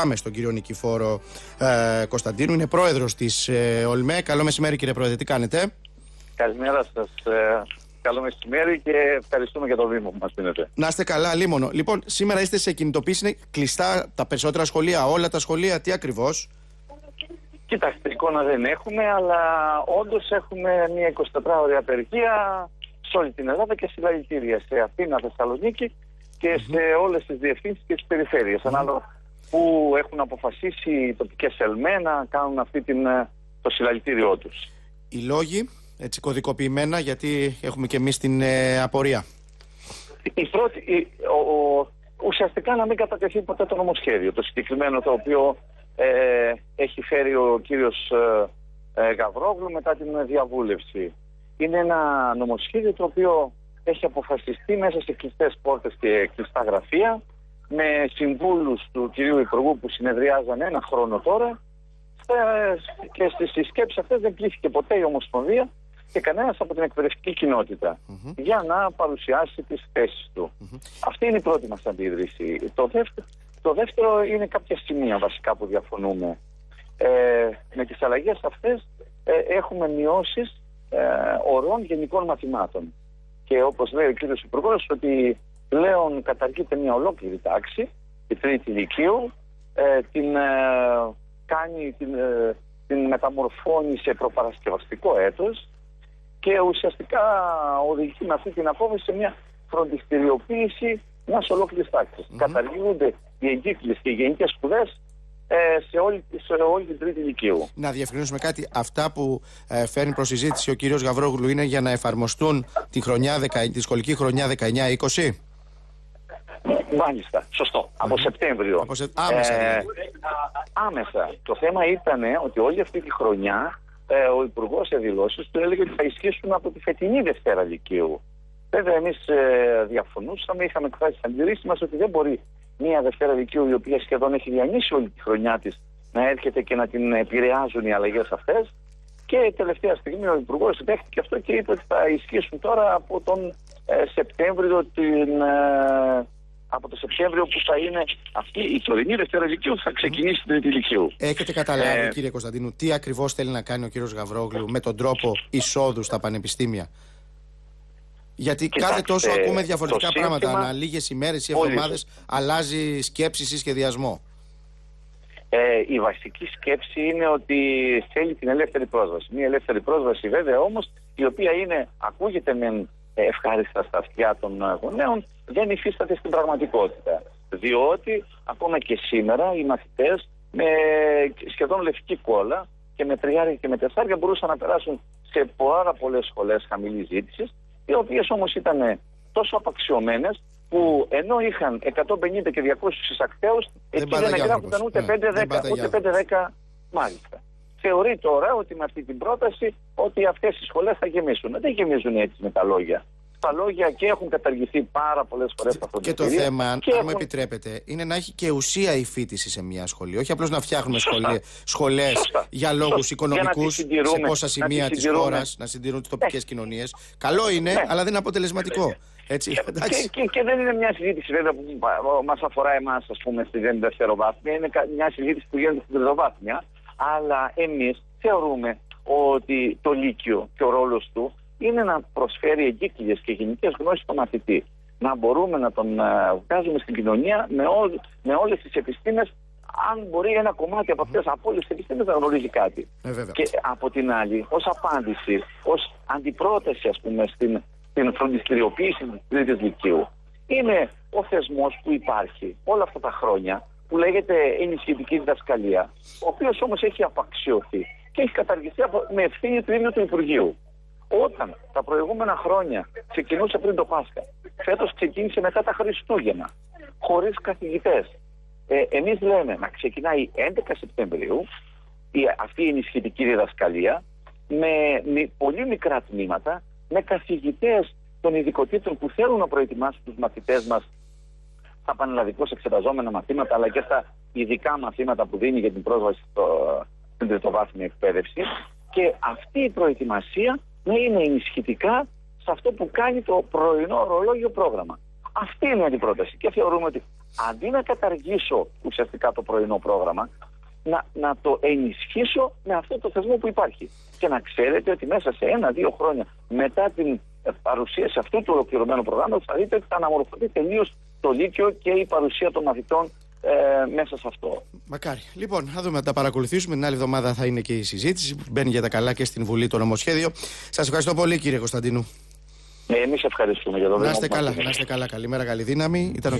Πάμε στον κύριο Νικηφόρο ε, Κωνσταντίνου. Είναι πρόεδρος της ε, ΟΛΜΕ. Καλό μεσημέρι, κύριε Πρόεδρε. Τι κάνετε; Καλημέρα σας. Ε, καλό μεσημέρι και ευχαριστούμε για το βήμα που μας δίνετε. Να είστε καλά, λίμωνο. Λοιπόν, σήμερα είστε σε κινητοποίηση. Είναι κλειστά τα περισσότερα σχολεία, όλα τα σχολεία. Τι ακριβώς; Κοιτάξτε, εικόνα δεν έχουμε, αλλά όντως έχουμε μια 24ωρη απεργία σε όλη την Ελλάδα και συλλαλητήρια σε Αθήνα, Θεσσαλονίκη και σε όλες τις διευθύνσεις και τις περιφέρειες. Ανάλογα που έχουν αποφασίσει οι τοπικές ΕΛΜΕ να κάνουν αυτή την, ε, το συλλαλητήριό τους. Οι λόγοι, έτσι κωδικοποιημένα, γιατί έχουμε και εμείς την ε, απορία. Η πρώτη, η, ο, ουσιαστικά να μην κατατεθεί ποτέ το νομοσχέδιο. Το συγκεκριμένο το οποίο ε, έχει φέρει ο κύριος ε, Γαβρόγλου μετά την διαβούλευση. Είναι ένα νομοσχέδιο το οποίο έχει αποφασιστεί μέσα σε κλειστές πόρτες και κλειστά γραφεία με συμβούλους του κυρίου Υπουργού που συνεδριάζαν ένα χρόνο τώρα και στις συσκέψεις αυτές δεν πλήθηκε ποτέ η Ομοσπονδία και κανένας από την εκπαιδευτική για να παρουσιάσει τις θέσεις του. Αυτή είναι η πρώτη μας αντίδρυση. Το δεύτερο, το δεύτερο είναι κάποια σημεία βασικά που διαφωνούμε. Ε, με τις αλλαγές αυτές ε, έχουμε μειώσεις ε, ορών γενικών μαθημάτων. Και όπως λέει ο κύριος Υπουργός ότι πλέον καταργείται μια ολόκληρη τάξη, η τρίτη ηλικίου, ε, την ε, κάνει, την, ε, την μεταμορφώνει σε προπαρασκευαστικό έτος και ουσιαστικά οδηγεί με αυτή την απόφαση σε μια φροντιστηριοποίηση μιας ολόκληρης τάξης. Καταργούνται οι εγκύκλες και οι γενικές σπουδές ε, σε, όλη, σε όλη την τρίτη ηλικίου. Να διευκρινίσουμε κάτι. Αυτά που ε, φέρνει προς συζήτηση ο κύριος Γαβρόγλου είναι για να εφαρμοστούν τη, χρονιά, τη σχολική χρονιά 19-20. Μάλιστα, σωστό. Από Σεπτέμβριο. Από σε... Άμεσα. Ε, δηλαδή. άμεσα. Το θέμα ήταν ότι όλη αυτή τη χρονιά ε, ο Υπουργός σε δηλώσει του έλεγε ότι θα ισχύσουν από τη φετινή Δευτέρα Λυκείου. Βέβαια, εμείς ε, διαφωνούσαμε, είχαμε εκφράσει τις αντιρρήσεις μας ότι δεν μπορεί μια Δευτέρα Λυκείου, η οποία σχεδόν έχει διανύσει όλη τη χρονιά της, να έρχεται και να την επηρεάζουν οι αλλαγές αυτές. Και τελευταία στιγμή ο Υπουργός δέχτηκε αυτό και είπε ότι θα ισχύσουν τώρα από τον ε, Σεπτέμβριο την, ε, από το Σεπτέμβριο που θα είναι αυτή η τωρινή Δευτέρα Λυκείου θα ξεκινήσει την Τρίτη Λυκείου. Έχετε καταλάβει, ε, κύριε Κωνσταντίνου, τι ακριβώς θέλει να κάνει ο κύριος Γαβρόγλου με τον τρόπο εισόδου στα πανεπιστήμια; Γιατί κάθε τόσο ακούμε διαφορετικά πράγματα. Ανά λίγες ημέρες ή εβδομάδες αλλάζει σκέψη ή σχεδιασμό. Ε, η βασική σκέψη είναι ότι θέλει την ελεύθερη πρόσβαση. Μια ελεύθερη πρόσβαση βέβαια όμως η οποία είναι, ακούγεται με ευχάριστα στα αυτιά των γονέων, δεν υφίσταται στην πραγματικότητα. Διότι ακόμα και σήμερα οι μαθητές με σχεδόν λευκή κόλλα και με τριάρια και με τεσσάρια μπορούσαν να περάσουν σε πάρα πολλές σχολές χαμηλή ζήτησης, οι οποίες όμως ήταν τόσο απαξιωμένες που ενώ είχαν 150 και 200 εισακτέους, εκεί δεν εγγράφονταν ούτε 5-10. Ναι, ούτε 5-10 μάλιστα. Θεωρεί τώρα ότι με αυτή την πρόταση ότι αυτές οι σχολές θα γεμίσουν. Δεν γεμίζουν έτσι με τα λόγια τα λόγια και έχουν καταργηθεί πάρα πολλές φορές τα Και το θέμα, αν έχουν... μου επιτρέπετε, είναι να έχει και ουσία η φίτηση σε μια σχολή. Όχι απλώς να φτιάχνουμε σχολές για λόγους οικονομικούς σε πόσα σημεία της χώρας να συντηρούν τις τοπικές ναι. κοινωνίες. Καλό είναι, ναι. αλλά δεν είναι αποτελεσματικό. Έτσι, και, και, και, δεν είναι μια συζήτηση βέβαια που μας αφορά εμάς, ας πούμε, στη δευτεροβάθμια. Είναι μια συζήτηση που γίνεται στην τριτοβάθμια. Αλλά εμείς θεωρούμε ότι το Λύκειο και ο ρόλος του είναι να προσφέρει εγκύκλειες και γενικές γνώσεις στο μαθητή. Να μπορούμε να τον uh, βγάζουμε στην κοινωνία με, ό, με όλες τις επιστήμες αν μπορεί ένα κομμάτι από αυτές, από όλες τις επιστήμες να γνωρίζει κάτι. Ε, και από την άλλη, ως απάντηση, ως αντιπρόταση ας πούμε στην, στην φροντιστηριοποίηση της τρίτης λυκείου, είναι ο θεσμός που υπάρχει όλα αυτά τα χρόνια που λέγεται ενισχυτική διδασκαλία, ο οποίος όμως έχει απαξιωθεί και έχει καταργηθεί με ευθύνη του ίδιου του Υπουργείου. Όταν τα προηγούμενα χρόνια ξεκινούσε πριν το Πάσχα, φέτος ξεκίνησε μετά τα Χριστούγεννα, χωρίς καθηγητές. Ε, εμείς λέμε να ξεκινάει 11 Σεπτεμβρίου η, αυτή η ενισχυτική διδασκαλία με, με πολύ μικρά τμήματα, με καθηγητές των ειδικοτήτων που θέλουν να προετοιμάσουν τους μαθητές μας στα πανελλαδικώς εξεταζόμενα μαθήματα αλλά και στα ειδικά μαθήματα που δίνει για την πρόσβαση στο, στην τριτοβάθμια εκπαίδευση και αυτή η προετοιμασία να είναι ενισχυτικά σε αυτό που κάνει το πρωινό ορολόγιο πρόγραμμα. Αυτή είναι η αντιπρόταση και θεωρούμε ότι αντί να καταργήσω ουσιαστικά το πρωινό πρόγραμμα, να, να το ενισχύσω με αυτό το θεσμό που υπάρχει. Και να ξέρετε ότι μέσα σε ένα-δύο χρόνια μετά την παρουσίαση αυτού του ολοκληρωμένου προγράμματο θα δείτε ότι θα αναμορφωθεί τελείως το Λύκειο και η παρουσία των μαθητών ε, μέσα σε αυτό. Μακάρι. Λοιπόν, θα δούμε, θα τα παρακολουθήσουμε. Την άλλη εβδομάδα θα είναι και η συζήτηση που μπαίνει για τα καλά και στην Βουλή το νομοσχέδιο. Σας ευχαριστώ πολύ, κύριε Κωνσταντίνου. Ε, Εμείς ευχαριστούμε για το Να είστε καλά, να είστε καλά. Καλημέρα, καλή δύναμη. Ήταν ο